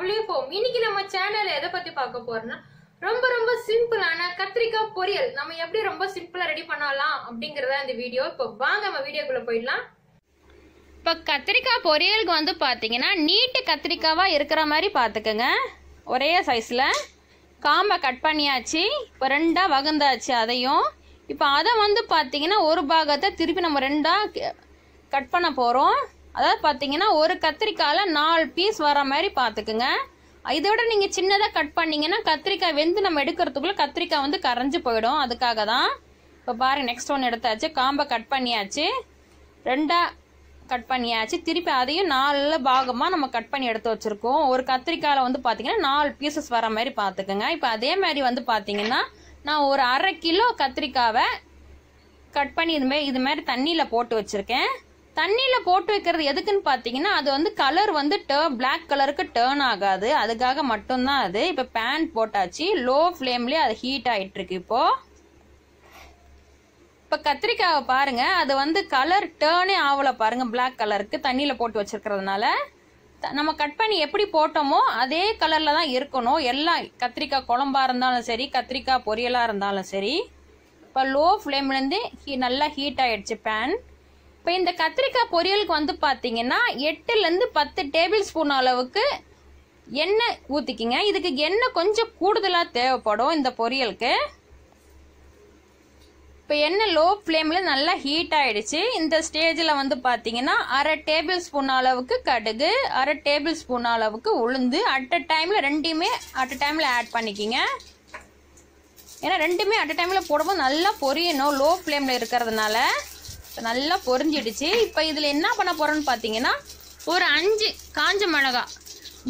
W home இன்னைக்கு நம்ம சேனல்ல எதை பத்தி பார்க்க போறோம்னா ரொம்ப ரொம்ப சிம்பிளான கத்திரிக்காய் பொரியல். நம்ம எப்படி ரொம்ப சிம்பிளா ரெடி பண்ணலாம் அப்படிங்கறத இந்த வீடியோ இப்போ வாங்க நம்ம வீடியோக்குள்ள போயிடலாம். இப்போ கத்திரிக்காய் பொரியலுக்கு வந்து பார்த்தீங்கன்னா நீட்டு கத்திரிக்காவாக இருக்கிற மாதிரி பார்த்துக்கோங்க. ஒரே சைஸில் காம்பை கட் பண்ணியாச்சு. இப்போ ரெண்டாக வகுந்தாச்சு அதையும். இப்போ அதை வந்து பார்த்தீங்கன்னா ஒரு பாகத்தை திருப்பி நம்ம ரெண்டாக கட் பண்ண போகிறோம் அதாவது பார்த்தீங்கன்னா ஒரு கத்திரிக்காயில் நாலு பீஸ் வர மாதிரி பார்த்துக்குங்க இதை விட நீங்கள் சின்னதாக கட் பண்ணீங்கன்னா கத்திரிக்காய் வெந்து நம்ம எடுக்கிறதுக்குள்ளே கத்திரிக்காய் வந்து கரைஞ்சு போயிடும். அதுக்காக தான் இப்போ பாருங்க நெக்ஸ்ட் ஒன்று எடுத்தாச்சு. காம்பை கட் பண்ணியாச்சு. ரெண்டாக கட் பண்ணியாச்சு. திருப்பி அதையும் நாலு பாகமாக நம்ம கட் பண்ணி எடுத்து வச்சுருக்கோம். ஒரு கத்திரிக்காயில் வந்து பார்த்தீங்கன்னா நாலு பீசஸ் வர மாதிரி பார்த்துக்குங்க இப்போ அதே மாதிரி வந்து பார்த்தீங்கன்னா நான் ஒரு அரை கிலோ கத்திரிக்காவை கட் பண்ணி இது மாதிரி இது மாதிரி தண்ணியில் போட்டு வச்சுருக்கேன். தண்ணியில் போட்டு வைக்கிறது எதுக்குன்னு பார்த்தீங்கன்னா அது வந்து கலர் வந்து டே பிளாக் கலருக்கு டேர்ன் ஆகாது. அதுக்காக மட்டும்தான் அது. இப்போ பேன் போட்டாச்சு. லோ ஃப்ளேம்லேயே அது ஹீட் ஆகிட்டுருக்கு இப்போது இப்போ கத்திரிக்காவை பாருங்க. அது வந்து கலர் டேர்னே ஆகலை பாருங்க பிளாக் கலருக்கு தண்ணியில் போட்டு வச்சிருக்கிறதுனால. த- நம்ம கட் பண்ணி எப்படி போட்டோமோ அதே கலரில் தான் இருக்கணும். எல்லாம் கத்திரிக்காய் குழம்பா இருந்தாலும் சரி கத்திரிக்காய் பொரியலாக இருந்தாலும் சரி. இப்போ லோ ஃப்ளேம்லேருந்து ஹீ நல்லா ஹீட் ஆகிடுச்சு பேன் இப்போ இந்த கத்திரிக்காய் பொரியலுக்கு வந்து பார்த்தீங்கன்னா எட்டுலேருந்து பத்து டேபிள் ஸ்பூன் அளவுக்கு எண்ணெய் ஊற்றிக்கிங்க இதுக்கு எண்ணெய் கொஞ்சம் கூடுதலாக தேவைப்படும் இந்த பொரியலுக்கு. இப்போ எண்ணெய் லோ ஃப்ளேமில் நல்லா ஹீட் ஆகிடுச்சு இந்த ஸ்டேஜில் வந்து பார்த்தீங்கன்னா அரை டேபிள் ஸ்பூன் அளவுக்கு கடுகு அரை டேபிள் ஸ்பூன் அளவுக்கு உளுந்து. அட் அ டைமில் ரெண்டையுமே அட் அ டைமில் ஆட் பண்ணிக்கிங்க. ஏன்னா ரெண்டுமே அட் அ டைமில் போடும்போது நல்லா பொரியணும் லோ ஃப்ளேமில் இருக்கிறதுனால. இப்போ நல்லா பொரிஞ்சிடுச்சு. இப்போ இதில் என்ன பண்ண போகிறோன்னு பார்த்தீங்கன்னா ஒரு அஞ்சு காஞ்ச மிளகா.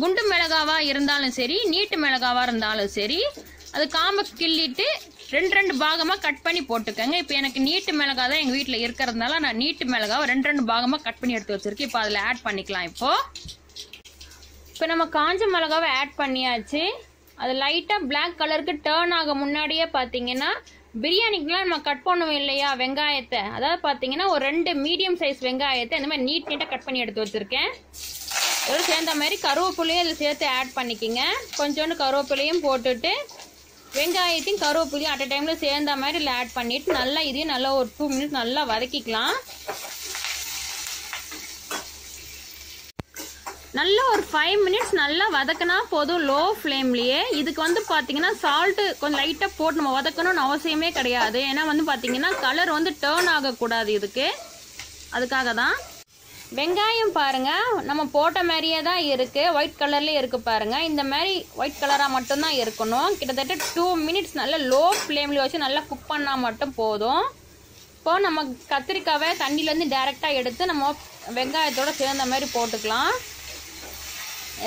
குண்டு மிளகாவாக இருந்தாலும் சரி நீட்டு மிளகாவாக இருந்தாலும் சரி அது காம்பை கிள்ளிட்டு ரெண்டு ரெண்டு பாகமாக கட் பண்ணி போட்டுக்கோங்க. இப்போ எனக்கு நீட்டு மிளகா தான் எங்கள் வீட்டில் இருக்கிறதுனால நான் நீட்டு மிளகாவை ரெண்டு ரெண்டு பாகமாக கட் பண்ணி எடுத்து வச்சுருக்கேன். இப்போ அதில் ஆட் பண்ணிக்கலாம் இப்போது இப்போ நம்ம காஞ்ச மிளகாவை ஆட் பண்ணியாச்சு. அது லைட்டாக பிளாக் கலருக்கு டேர்ன் ஆக முன்னாடியே பார்த்தீங்கன்னா பிரியாணிக்கெலாம் நம்ம கட் பண்ணுவோம் இல்லையா வெங்காயத்தை. அதாவது பார்த்தீங்கன்னா ஒரு ரெண்டு மீடியம் சைஸ் வெங்காயத்தை இந்த மாதிரி நீட் நீட்டாக கட் பண்ணி எடுத்து வச்சுருக்கேன். இதோட சேர்ந்த மாதிரி கருவேப்பிலையும் இதில் சேர்த்து ஆட் பண்ணிக்கிங்க. கொஞ்சோண்டு கருவேப்பிலையும் போட்டுட்டு வெங்காயத்தையும் கருவேப்பிலையும் அட் டைமில் சேர்ந்த மாதிரி இதில் ஆட் பண்ணிவிட்டு நல்லா இதையும் நல்லா ஒரு டூ மினிட்ஸ் நல்லா வதக்கிக்கலாம். நல்லா ஒரு ஃபைவ் மினிட்ஸ் நல்லா வதக்கினா போதும் லோ ஃப்ளேம்லேயே இதுக்கு வந்து பார்த்தீங்கன்னா சால்ட்டு கொஞ்சம் லைட்டாக போட்டு நம்ம வதக்கணும்னு அவசியமே கிடையாது. ஏன்னா வந்து பார்த்தீங்கன்னா கலர் வந்து டேர்ன் ஆகக்கூடாது இதுக்கு. அதுக்காக தான். வெங்காயம் பாருங்க. நம்ம போட்ட மாதிரியே தான் இருக்குது ஒயிட் கலர்லேயே இருக்குது பாருங்கள் இந்த மாதிரி ஒயிட் கலராக மட்டும்தான் இருக்கணும். கிட்டத்தட்ட டூ மினிட்ஸ் நல்லா லோ ஃப்ளேம்லேயே வச்சு நல்லா குக் பண்ணால் மட்டும் போதும். இப்போது நம்ம கத்திரிக்காவை தண்ணியிலேருந்து டேரெக்டாக எடுத்து நம்ம வெங்காயத்தோடு சேர்ந்த மாதிரி போட்டுக்கலாம்.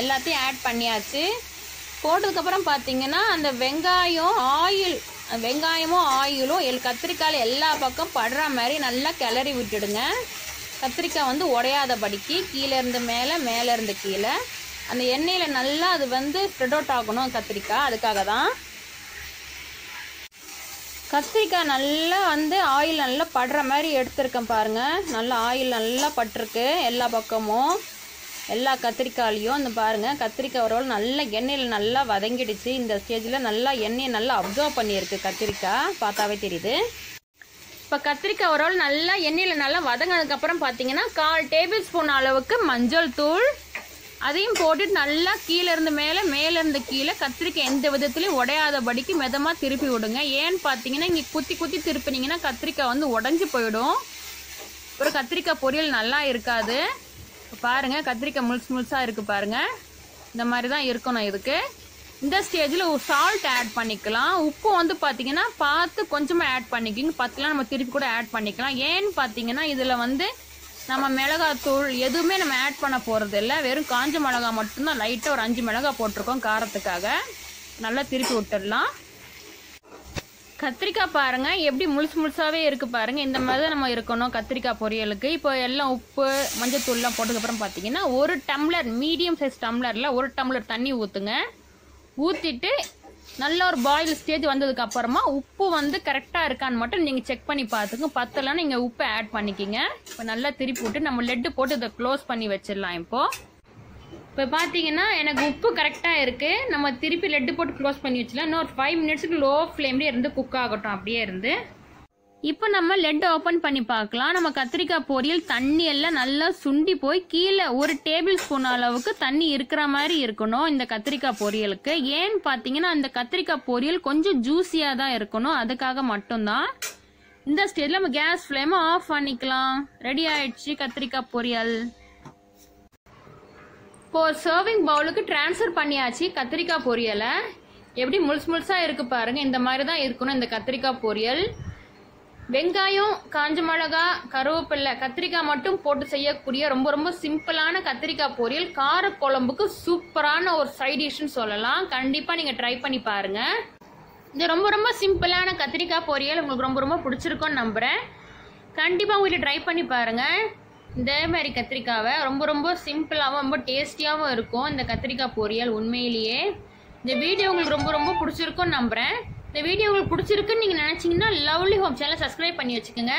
எல்லாத்தையும் ஆட் பண்ணியாச்சு. போட்டதுக்கப்புறம் பார்த்தீங்கன்னா அந்த வெங்காயம் ஆயில் வெங்காயமும் ஆயிலும் எல் கத்திரிக்காயில் எல்லா பக்கம் படுற மாதிரி நல்லா கிளறி விட்டுடுங்க. கத்திரிக்காய் வந்து உடையாதபடிக்கு கீழே இருந்து மேலே மேலே இருந்து கீழே. அந்த எண்ணெயில் நல்லா அது வந்து ஸ்ப்ரெட் அவுட் ஆகணும் கத்திரிக்காய். அதுக்காக தான். கத்திரிக்காய் நல்லா வந்து ஆயில் நல்லா படுற மாதிரி எடுத்திருக்கேன் பாருங்கள் நல்லா ஆயில் நல்லா பட்டிருக்கு எல்லா பக்கமும். எல்லா கத்திரிக்காயிலையும் இந்த பாருங்கள் கத்திரிக்காய் ஒரு நல்லா எண்ணெயில் நல்லா வதங்கிடுச்சு. இந்த ஸ்டேஜில் நல்லா எண்ணெயை நல்லா அப்சர்வ் பண்ணியிருக்கு கத்திரிக்காய். பார்த்தாவே தெரியுது. இப்போ கத்திரிக்காய் ஒரு நல்லா எண்ணெயில் நல்லா வதங்கினதுக்கப்புறம் பார்த்தீங்கன்னா கால் டேபிள் ஸ்பூன் அளவுக்கு மஞ்சள் தூள். அதையும் போட்டுட்டு நல்லா கீழே இருந்து மேலே மேலேருந்து கீழே கத்திரிக்காய் எந்த விதத்துலையும் உடையாதபடிக்கு மிதமாக திருப்பி விடுங்க. ஏன்னு பார்த்தீங்கன்னா இங்கே குத்தி குத்தி திருப்பினீங்கன்னா கத்திரிக்காய் வந்து உடஞ்சி போயிடும். ஒரு கத்திரிக்காய் பொரியல் நல்லா இருக்காது. பாருங்கள் பாருங்க கத்திரிக்காய் முழுசு முழுசாக இருக்குது பாருங்க. இந்த மாதிரி தான் இருக்கணும் இதுக்கு. இந்த ஸ்டேஜில் சால்ட் ஆட் பண்ணிக்கலாம். உப்பு வந்து பார்த்தீங்கன்னா பார்த்து கொஞ்சமாக ஆட் பண்ணிக்கிங்க. பத்துலாம் நம்ம திருப்பி கூட ஆட் பண்ணிக்கலாம். ஏன்னு பார்த்தீங்கன்னா இதில் வந்து நம்ம மிளகாத்தூள் எதுவுமே நம்ம ஆட் பண்ண போகிறது இல்லை. வெறும் காஞ்ச மிளகா மட்டும்தான். லைட்டாக ஒரு அஞ்சு மிளகா போட்டிருக்கோம் காரத்துக்காக. நல்லா திருப்பி விட்டுடலாம். கத்திரிக்காய் பாருங்க. எப்படி முழுசு முழுசாவே இருக்கு பாருங்க. இந்த மாதிரி தான் நம்ம இருக்கணும் கத்திரிக்காய் பொரியலுக்கு. இப்போ எல்லாம் உப்பு மஞ்சத்தூள்லாம் போட்டதுக்கப்புறம் பார்த்தீங்கன்னா ஒரு டம்ளர் மீடியம் சைஸ் டம்ளரில் ஒரு டம்ளர் தண்ணி ஊற்றுங்க ஊற்றிட்டு நல்ல ஒரு பாயில் ஸ்டேஜ் வந்ததுக்கு அப்புறமா உப்பு வந்து கரெக்டாக இருக்கான்னு மட்டும் நீங்கள் செக் பண்ணி பார்த்துங்க பத்தலன்னு நீங்கள் உப்பை ஆட் பண்ணிக்கிங்க. இப்போ நல்லா திருப்பி விட்டு நம்ம லெட்டு போட்டு இதை க்ளோஸ் பண்ணி வச்சிடலாம் இப்போது இப்போ பார்த்தீங்கன்னா எனக்கு உப்பு கரெக்டாக இருக்குது நம்ம திருப்பி லெட்டு போட்டு க்ளோஸ் பண்ணி வச்சுலாம் இன்னும் ஒரு ஃபைவ் மினிட்ஸுக்கு லோ ஃப்ளேம்லேயே இருந்து குக் ஆகட்டும் அப்படியே இருந்து. இப்போ நம்ம லெட் ஓப்பன் பண்ணி பார்க்கலாம். நம்ம கத்திரிக்காய் பொரியல் தண்ணி எல்லாம் நல்லா சுண்டி போய் கீழே ஒரு டேபிள் ஸ்பூன் அளவுக்கு தண்ணி இருக்கிற மாதிரி இருக்கணும் இந்த கத்திரிக்காய் பொரியலுக்கு. ஏன்னு பார்த்தீங்கன்னா இந்த கத்திரிக்காய் பொரியல் கொஞ்சம் ஜூஸியாக தான் இருக்கணும். அதுக்காக மட்டும்தான். இந்த ஸ்டேஜில் நம்ம கேஸ் ஃப்ளேமை ஆஃப் பண்ணிக்கலாம். ரெடி ஆயிடுச்சு கத்திரிக்காய் பொரியல். இப்போ ஒரு சர்விங் பவுலுக்கு ட்ரான்ஸ்ஃபர் பண்ணியாச்சு கத்திரிக்காய் பொரியலை. எப்படி முழுசு முழுசாக இருக்குது பாருங்கள் இந்த மாதிரி தான் இருக்கணும் இந்த கத்திரிக்காய் பொரியல். வெங்காயம் காஞ்ச மிளகா கருவேப்பிலை கத்திரிக்காய் மட்டும் போட்டு செய்யக்கூடிய ரொம்ப ரொம்ப சிம்பிளான கத்திரிக்காய் பொரியல். கார குழம்புக்கு சூப்பரான ஒரு சைட் டிஷ்னு சொல்லலாம். கண்டிப்பாக நீங்கள் ட்ரை பண்ணி பாருங்கள் இது ரொம்ப ரொம்ப சிம்பிளான கத்திரிக்காய் பொரியல். உங்களுக்கு ரொம்ப ரொம்ப பிடிச்சிருக்கோன்னு நம்புகிறேன் கண்டிப்பாக உங்கள்கிட்ட ட்ரை பண்ணி பாருங்கள் இதே மாதிரி கத்திரிக்காவை ரொம்ப ரொம்ப சிம்பிளாகவும் ரொம்ப டேஸ்டியாகவும் இருக்கும். இந்த கத்திரிக்காய் பொரியல் உண்மையிலேயே. இந்த வீடியோ உங்களுக்கு ரொம்ப ரொம்ப பிடிச்சிருக்கும்னு நம்புகிறேன் இந்த வீடியோ உங்களுக்கு பிடிச்சிருக்குன்னு நீங்கள் நினச்சிங்கன்னா லவ்லி ஹோம் சேனலை சப்ஸ்கிரைப் பண்ணி வச்சுக்கோங்க.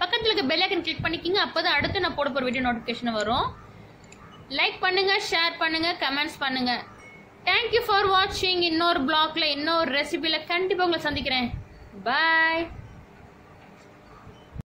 பக்கத்தில் இருக்க பெல்லைக்கன் கிளிக் பண்ணிக்கிங்க அப்போ தான் அடுத்து நான் போட போகிற வீடியோ நோட்டிஃபிகேஷன் வரும். லைக் பண்ணுங்கள் ஷேர் பண்ணுங்கள் கமெண்ட்ஸ் பண்ணுங்கள் தேங்க்யூ ஃபார் வாட்சிங் இன்னொரு பிளாக்ல இன்னொரு ரெசிபியில் கண்டிப்பாக உங்களை சந்திக்கிறேன். பாய்